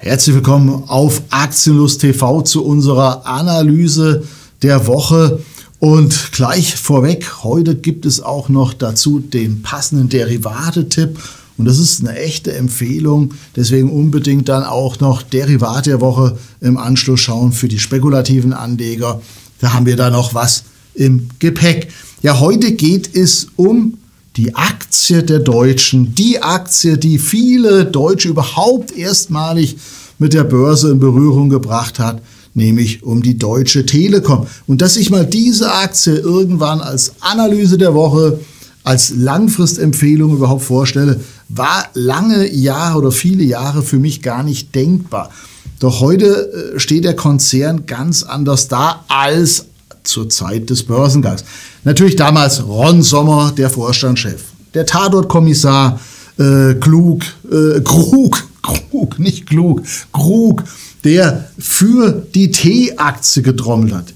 Herzlich willkommen auf Aktienlust TV zu unserer Analyse der Woche. Und gleich vorweg, heute gibt es auch noch dazu den passenden Derivate-Tipp. Und das ist eine echte Empfehlung. Deswegen unbedingt dann auch noch Derivate der Woche im Anschluss schauen für die spekulativen Anleger. Da haben wir da noch was im Gepäck. Ja, heute geht es um die Aktie der Deutschen, die Aktie, die viele Deutsche überhaupt erstmalig mit der Börse in Berührung gebracht hat, nämlich um die Deutsche Telekom. Und dass ich mal diese Aktie irgendwann als Analyse der Woche, als Langfristempfehlung überhaupt vorstelle, war lange Jahre oder viele Jahre für mich gar nicht denkbar. Doch heute äh, steht der Konzern ganz anders da als zur Zeit des Börsengangs. Natürlich damals Ron Sommer, der Vorstandschef, der Tatortkommissar, äh, klug, äh, Krug, Krug, nicht klug, Krug, der für die T-Aktie getrommelt hat.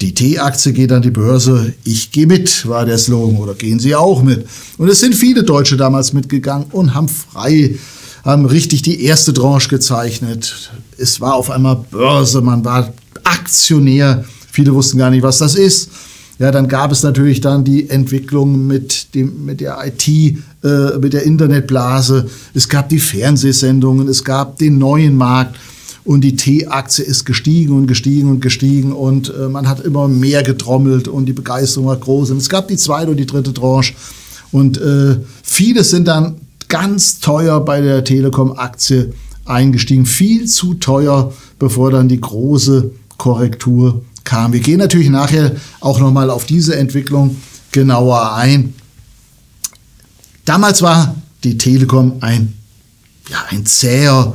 Die T-Aktie geht an die Börse, ich gehe mit, war der Slogan, oder gehen Sie auch mit. Und es sind viele Deutsche damals mitgegangen und haben frei, haben richtig die erste Tranche gezeichnet. Es war auf einmal Börse, man war Aktionär Viele wussten gar nicht, was das ist. Ja, dann gab es natürlich dann die Entwicklung mit, dem, mit der IT, äh, mit der Internetblase. Es gab die Fernsehsendungen, es gab den neuen Markt und die T-Aktie ist gestiegen und gestiegen und gestiegen und äh, man hat immer mehr getrommelt und die Begeisterung war groß. Und es gab die zweite und die dritte Tranche und äh, viele sind dann ganz teuer bei der Telekom-Aktie eingestiegen, viel zu teuer, bevor dann die große Korrektur kam. Wir gehen natürlich nachher auch nochmal auf diese Entwicklung genauer ein. Damals war die Telekom ein, ja, ein zäher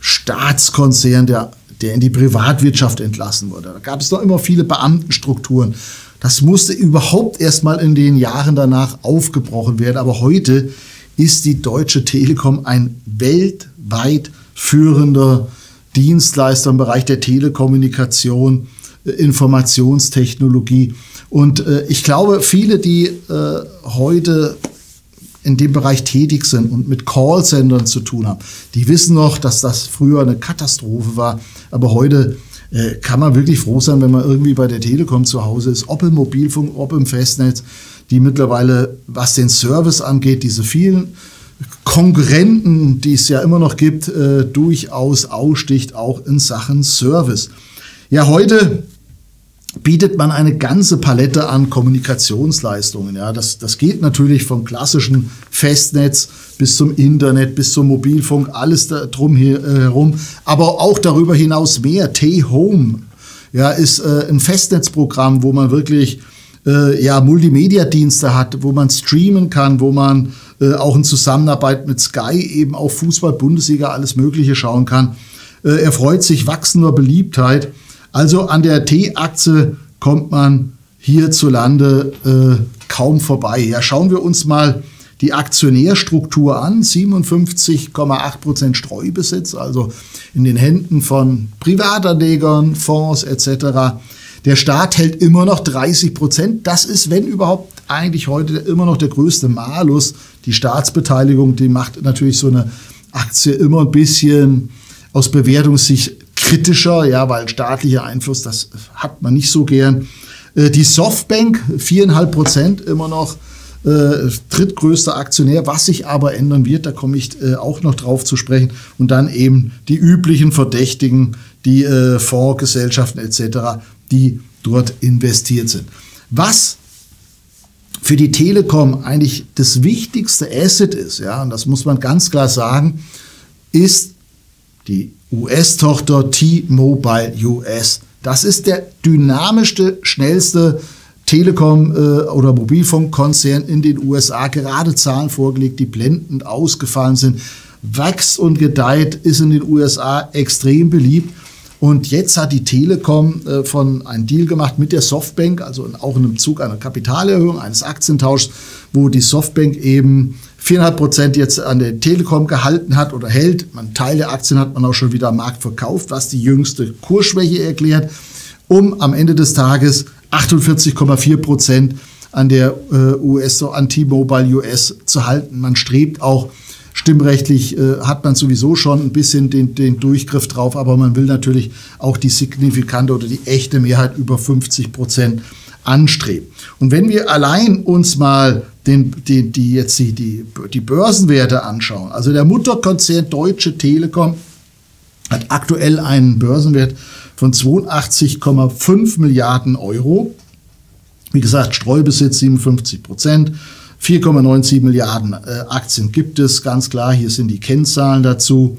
Staatskonzern, der, der in die Privatwirtschaft entlassen wurde. Da gab es noch immer viele Beamtenstrukturen. Das musste überhaupt erst mal in den Jahren danach aufgebrochen werden. Aber heute ist die Deutsche Telekom ein weltweit führender Dienstleister im Bereich der Telekommunikation Informationstechnologie. Und äh, ich glaube, viele, die äh, heute in dem Bereich tätig sind und mit Callcentern zu tun haben, die wissen noch, dass das früher eine Katastrophe war. Aber heute äh, kann man wirklich froh sein, wenn man irgendwie bei der Telekom zu Hause ist, ob im Mobilfunk, ob im Festnetz, die mittlerweile, was den Service angeht, diese vielen Konkurrenten, die es ja immer noch gibt, äh, durchaus aussticht, auch in Sachen Service. Ja, heute bietet man eine ganze Palette an Kommunikationsleistungen. Ja, das, das geht natürlich vom klassischen Festnetz bis zum Internet, bis zum Mobilfunk, alles da drum äh, herum, aber auch darüber hinaus mehr. T-Home ja, ist äh, ein Festnetzprogramm, wo man wirklich äh, ja, Multimedia-Dienste hat, wo man streamen kann, wo man äh, auch in Zusammenarbeit mit Sky eben auch Fußball, Bundesliga, alles Mögliche schauen kann. Äh, er freut sich wachsender Beliebtheit. Also an der T-Aktie kommt man hierzulande äh, kaum vorbei. Ja, schauen wir uns mal die Aktionärstruktur an. 57,8 Prozent Streubesitz, also in den Händen von Privatanlegern, Fonds etc. Der Staat hält immer noch 30 Prozent. Das ist, wenn überhaupt, eigentlich heute immer noch der größte Malus. Die Staatsbeteiligung, die macht natürlich so eine Aktie immer ein bisschen aus Bewertungssicht kritischer, ja, weil staatlicher Einfluss, das hat man nicht so gern. Äh, die Softbank, viereinhalb Prozent immer noch äh, drittgrößter Aktionär, was sich aber ändern wird, da komme ich äh, auch noch drauf zu sprechen. Und dann eben die üblichen Verdächtigen, die äh, Fondsgesellschaften etc., die dort investiert sind. Was für die Telekom eigentlich das wichtigste Asset ist, ja, und das muss man ganz klar sagen, ist die US-Tochter T-Mobile US. Das ist der dynamischste, schnellste Telekom- äh, oder Mobilfunkkonzern in den USA. Gerade Zahlen vorgelegt, die blendend ausgefallen sind. Wächst und gedeiht, ist in den USA extrem beliebt. Und jetzt hat die Telekom äh, von einem Deal gemacht mit der Softbank, also auch in einem Zug einer Kapitalerhöhung, eines Aktientauschs, wo die Softbank eben 4,5 Prozent jetzt an der Telekom gehalten hat oder hält. Man Teil der Aktien hat man auch schon wieder am Markt verkauft, was die jüngste Kursschwäche erklärt, um am Ende des Tages 48,4 Prozent an der äh, US, an T-Mobile US zu halten. Man strebt auch Stimmrechtlich äh, hat man sowieso schon ein bisschen den, den Durchgriff drauf, aber man will natürlich auch die signifikante oder die echte Mehrheit über 50 Prozent anstreben. Und wenn wir allein uns mal den, die, die jetzt die, die, die Börsenwerte anschauen, also der Mutterkonzern Deutsche Telekom hat aktuell einen Börsenwert von 82,5 Milliarden Euro. Wie gesagt, Streubesitz 57 Prozent. 4,97 Milliarden äh, Aktien gibt es, ganz klar. Hier sind die Kennzahlen dazu.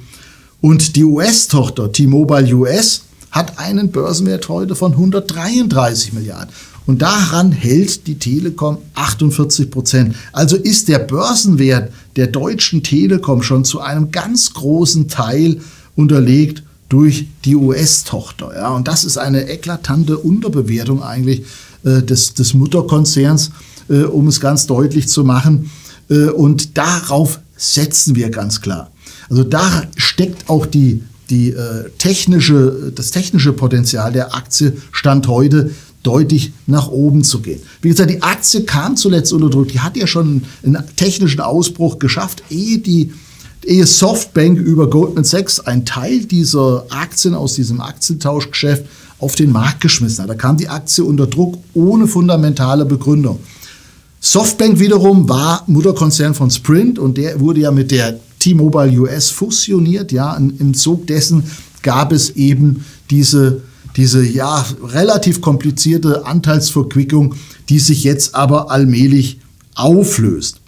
Und die US-Tochter T-Mobile US hat einen Börsenwert heute von 133 Milliarden. Und daran hält die Telekom 48 Prozent. Also ist der Börsenwert der deutschen Telekom schon zu einem ganz großen Teil unterlegt durch die US-Tochter. Ja, und das ist eine eklatante Unterbewertung eigentlich äh, des, des Mutterkonzerns, äh, um es ganz deutlich zu machen. Äh, und darauf setzen wir ganz klar. Also da steckt auch die, die äh, technische, das technische Potenzial der Aktie Stand heute deutlich nach oben zu gehen. Wie gesagt, die Aktie kam zuletzt unter Druck. Die hat ja schon einen technischen Ausbruch geschafft, ehe die ehe Softbank über Goldman Sachs einen Teil dieser Aktien aus diesem Aktientauschgeschäft auf den Markt geschmissen hat. Da kam die Aktie unter Druck ohne fundamentale Begründung. Softbank wiederum war Mutterkonzern von Sprint und der wurde ja mit der T-Mobile US fusioniert. Ja, im Zug dessen gab es eben diese, diese ja, relativ komplizierte Anteilsverquickung, die sich jetzt aber allmählich auflöst.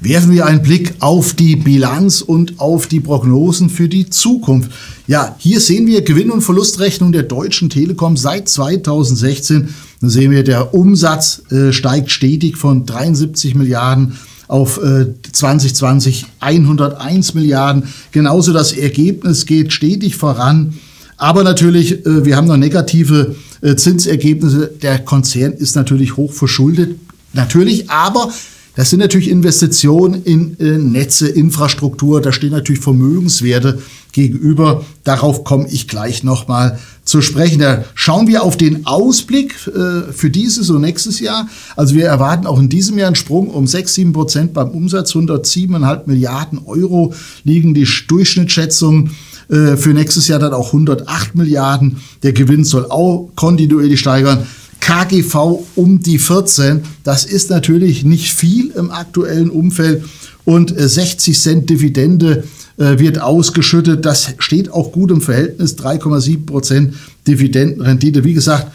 Werfen wir einen Blick auf die Bilanz und auf die Prognosen für die Zukunft. Ja, hier sehen wir Gewinn- und Verlustrechnung der Deutschen Telekom seit 2016. Da sehen wir, der Umsatz äh, steigt stetig von 73 Milliarden auf äh, 2020 101 Milliarden. Genauso das Ergebnis geht stetig voran. Aber natürlich, äh, wir haben noch negative äh, Zinsergebnisse. Der Konzern ist natürlich hoch verschuldet. Natürlich, aber das sind natürlich Investitionen in äh, Netze, Infrastruktur, da stehen natürlich Vermögenswerte gegenüber. Darauf komme ich gleich nochmal zu sprechen. Da schauen wir auf den Ausblick für dieses und nächstes Jahr. Also wir erwarten auch in diesem Jahr einen Sprung um 6, 7 Prozent beim Umsatz. 107,5 Milliarden Euro liegen die Durchschnittsschätzungen äh, für nächstes Jahr dann auch 108 Milliarden. Der Gewinn soll auch kontinuierlich steigern. KGV um die 14. Das ist natürlich nicht viel im aktuellen Umfeld und 60 äh, Cent Dividende äh, wird ausgeschüttet. Das steht auch gut im Verhältnis, 3,7 Prozent Dividendenrendite. Wie gesagt,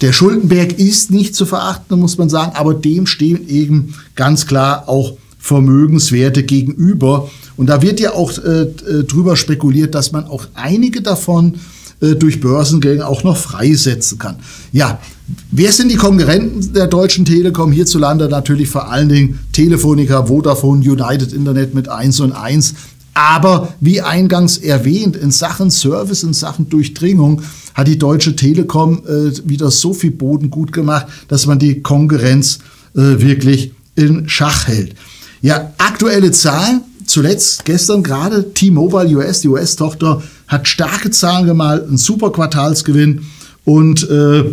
der Schuldenberg ist nicht zu verachten, muss man sagen, aber dem stehen eben ganz klar auch Vermögenswerte gegenüber. Und da wird ja auch äh, äh drüber spekuliert, dass man auch einige davon äh, durch Börsengänge auch noch freisetzen kann. Ja, wer sind die Konkurrenten der Deutschen Telekom hierzulande? Natürlich vor allen Dingen Telefonica, Vodafone, United Internet mit 1 und 1. Aber wie eingangs erwähnt, in Sachen Service, in Sachen Durchdringung hat die Deutsche Telekom äh, wieder so viel Boden gut gemacht, dass man die Konkurrenz äh, wirklich in Schach hält. Ja, aktuelle Zahlen. Zuletzt gestern gerade T-Mobile US, die US-Tochter hat starke Zahlen gemalt, einen super Quartalsgewinn und äh,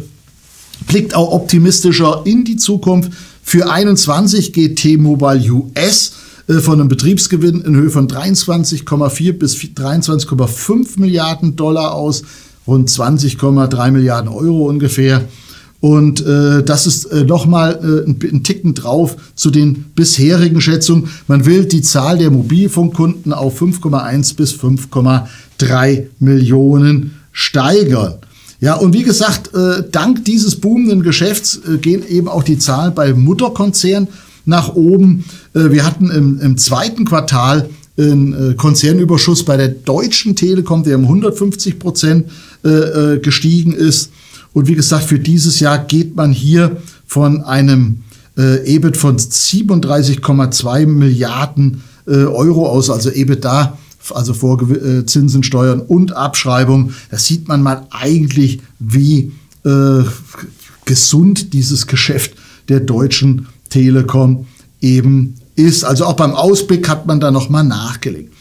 blickt auch optimistischer in die Zukunft. Für 21 geht T-Mobile US äh, von einem Betriebsgewinn in Höhe von 23,4 bis 23,5 Milliarden Dollar aus, rund 20,3 Milliarden Euro ungefähr. Und äh, das ist äh, nochmal äh, ein, ein Ticken drauf zu den bisherigen Schätzungen. Man will die Zahl der Mobilfunkkunden auf 5,1 bis 5,3 Millionen steigern. Ja, und wie gesagt, äh, dank dieses boomenden Geschäfts äh, gehen eben auch die Zahlen bei Mutterkonzernen nach oben. Äh, wir hatten im, im zweiten Quartal einen Konzernüberschuss bei der Deutschen Telekom, der um 150 Prozent gestiegen ist. Und wie gesagt, für dieses Jahr geht man hier von einem äh, EBIT von 37,2 Milliarden äh, Euro aus, also EBIT da, also vor äh, Zinsen, Steuern und Abschreibung. Da sieht man mal eigentlich, wie äh, gesund dieses Geschäft der Deutschen Telekom eben ist. Also auch beim Ausblick hat man da nochmal nachgelegt.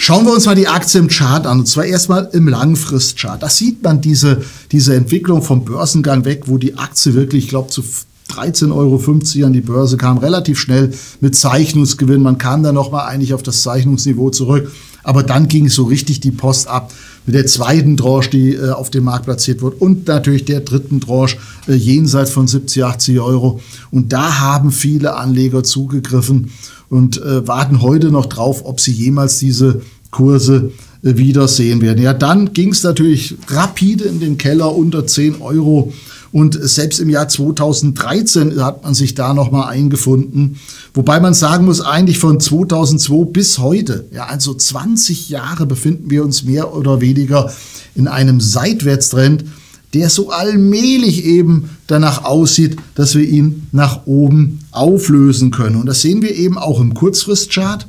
Schauen wir uns mal die Aktie im Chart an, und zwar erstmal im Langfristchart. Da sieht man diese, diese Entwicklung vom Börsengang weg, wo die Aktie wirklich, ich glaube, zu 13,50 Euro an die Börse, kam relativ schnell mit Zeichnungsgewinn. Man kam dann nochmal eigentlich auf das Zeichnungsniveau zurück. Aber dann ging so richtig die Post ab mit der zweiten Tranche, die äh, auf dem Markt platziert wird und natürlich der dritten Tranche äh, jenseits von 70, 80 Euro. Und da haben viele Anleger zugegriffen und äh, warten heute noch drauf, ob sie jemals diese Kurse äh, wiedersehen werden. Ja, dann ging es natürlich rapide in den Keller unter 10 Euro. Und selbst im Jahr 2013 hat man sich da nochmal eingefunden. Wobei man sagen muss, eigentlich von 2002 bis heute, ja, also 20 Jahre befinden wir uns mehr oder weniger in einem Seitwärtstrend, der so allmählich eben danach aussieht, dass wir ihn nach oben auflösen können. Und das sehen wir eben auch im Kurzfristchart.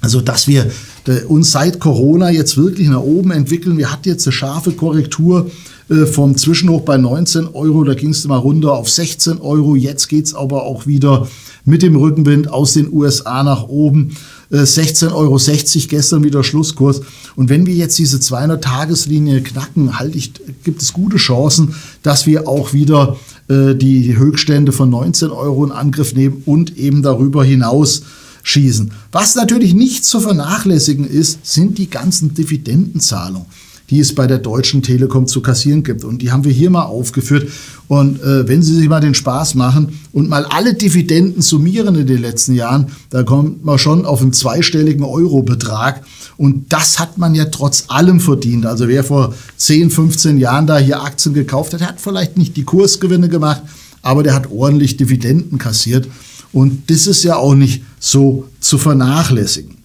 Also, dass wir äh, uns seit Corona jetzt wirklich nach oben entwickeln. Wir hatten jetzt eine scharfe Korrektur äh, vom Zwischenhoch bei 19 Euro, da ging es mal runter auf 16 Euro. Jetzt geht es aber auch wieder mit dem Rückenwind aus den USA nach oben. 16,60 äh, Euro gestern wieder Schlusskurs. Und wenn wir jetzt diese 200-Tageslinie knacken, halte ich, gibt es gute Chancen, dass wir auch wieder äh, die Höchststände von 19 Euro in Angriff nehmen und eben darüber hinaus schießen. Was natürlich nicht zu vernachlässigen ist, sind die ganzen Dividendenzahlungen die es bei der Deutschen Telekom zu kassieren gibt. Und die haben wir hier mal aufgeführt. Und äh, wenn Sie sich mal den Spaß machen und mal alle Dividenden summieren in den letzten Jahren, da kommt man schon auf einen zweistelligen Eurobetrag. Und das hat man ja trotz allem verdient. Also wer vor 10, 15 Jahren da hier Aktien gekauft hat, hat vielleicht nicht die Kursgewinne gemacht, aber der hat ordentlich Dividenden kassiert. Und das ist ja auch nicht so zu vernachlässigen.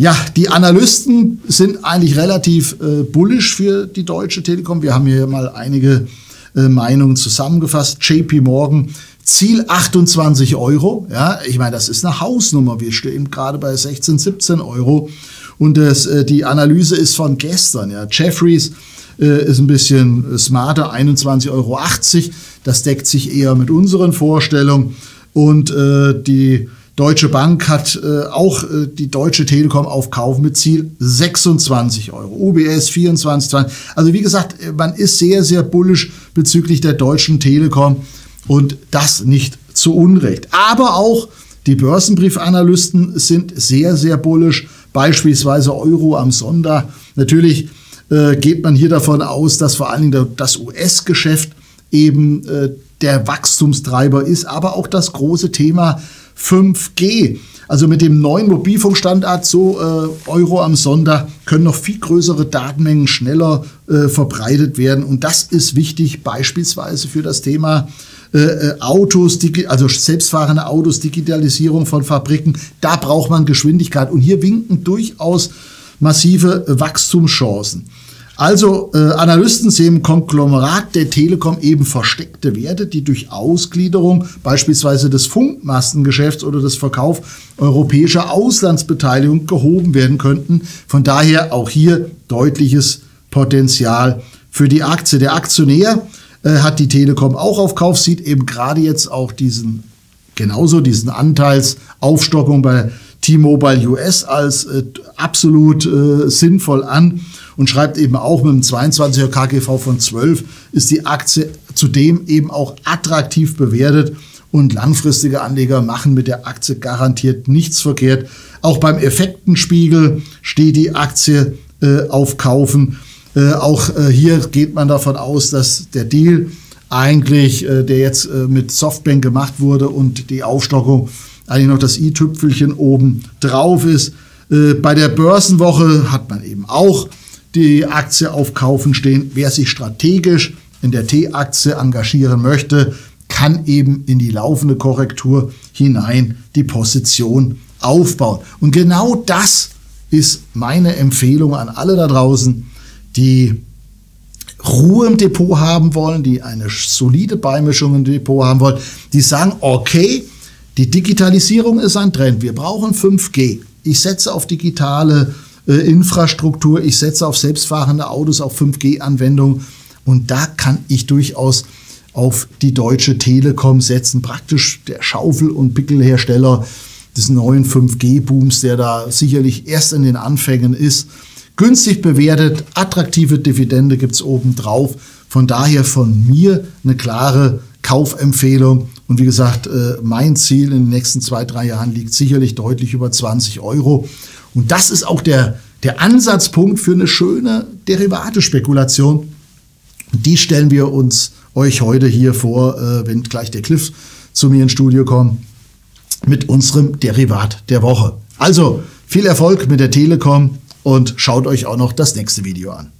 Ja, die Analysten sind eigentlich relativ äh, bullish für die Deutsche Telekom. Wir haben hier mal einige äh, Meinungen zusammengefasst. JP Morgan, Ziel 28 Euro. Ja, ich meine, das ist eine Hausnummer. Wir stehen gerade bei 16, 17 Euro. Und das, äh, die Analyse ist von gestern. Ja. Jeffries äh, ist ein bisschen smarter, 21,80 Euro. Das deckt sich eher mit unseren Vorstellungen. Und äh, die Deutsche Bank hat äh, auch äh, die Deutsche Telekom aufkaufen mit Ziel 26 Euro. UBS 24, 20. Also wie gesagt, äh, man ist sehr, sehr bullisch bezüglich der Deutschen Telekom und das nicht zu Unrecht. Aber auch die Börsenbriefanalysten sind sehr, sehr bullisch. Beispielsweise Euro am Sonntag. Natürlich äh, geht man hier davon aus, dass vor allen Dingen das US-Geschäft eben äh, der Wachstumstreiber ist, aber auch das große Thema 5G. Also mit dem neuen Mobilfunkstandard, so äh, Euro am Sonntag, können noch viel größere Datenmengen schneller äh, verbreitet werden. Und das ist wichtig beispielsweise für das Thema äh, äh Autos, also selbstfahrende Autos, Digitalisierung von Fabriken. Da braucht man Geschwindigkeit. Und hier winken durchaus massive Wachstumschancen. Also äh, Analysten sehen im Konglomerat der Telekom eben versteckte Werte, die durch Ausgliederung beispielsweise des Funkmastengeschäfts oder des Verkauf europäischer Auslandsbeteiligung gehoben werden könnten. Von daher auch hier deutliches Potenzial für die Aktie. Der Aktionär äh, hat die Telekom auch auf Kauf, sieht eben gerade jetzt auch diesen genauso diesen Anteilsaufstockung bei T-Mobile US als äh, absolut äh, sinnvoll an und schreibt eben auch mit einem 22er KGV von 12 ist die Aktie zudem eben auch attraktiv bewertet und langfristige Anleger machen mit der Aktie garantiert nichts verkehrt. Auch beim Effektenspiegel steht die Aktie äh, auf Kaufen. Äh, auch äh, hier geht man davon aus, dass der Deal eigentlich, äh, der jetzt äh, mit Softbank gemacht wurde und die Aufstockung eigentlich noch das i-Tüpfelchen oben drauf ist. Äh, bei der Börsenwoche hat man eben auch die Aktie auf Kaufen stehen. Wer sich strategisch in der T-Aktie engagieren möchte, kann eben in die laufende Korrektur hinein die Position aufbauen. Und genau das ist meine Empfehlung an alle da draußen, die Ruhe im Depot haben wollen, die eine solide Beimischung im Depot haben wollen, die sagen, okay, die Digitalisierung ist ein Trend, wir brauchen 5G. Ich setze auf digitale Infrastruktur, ich setze auf selbstfahrende Autos, auf 5G-Anwendungen und da kann ich durchaus auf die Deutsche Telekom setzen, praktisch der Schaufel- und Pickelhersteller des neuen 5G-Booms, der da sicherlich erst in den Anfängen ist. Günstig bewertet, attraktive Dividende gibt es obendrauf. Von daher von mir eine klare Kaufempfehlung. Und wie gesagt, äh, mein Ziel in den nächsten zwei, drei Jahren liegt sicherlich deutlich über 20 Euro. Und das ist auch der, der Ansatzpunkt für eine schöne Derivate-Spekulation. Die stellen wir uns euch heute hier vor, äh, wenn gleich der Cliff zu mir ins Studio kommt, mit unserem Derivat der Woche. Also viel Erfolg mit der Telekom und schaut euch auch noch das nächste Video an.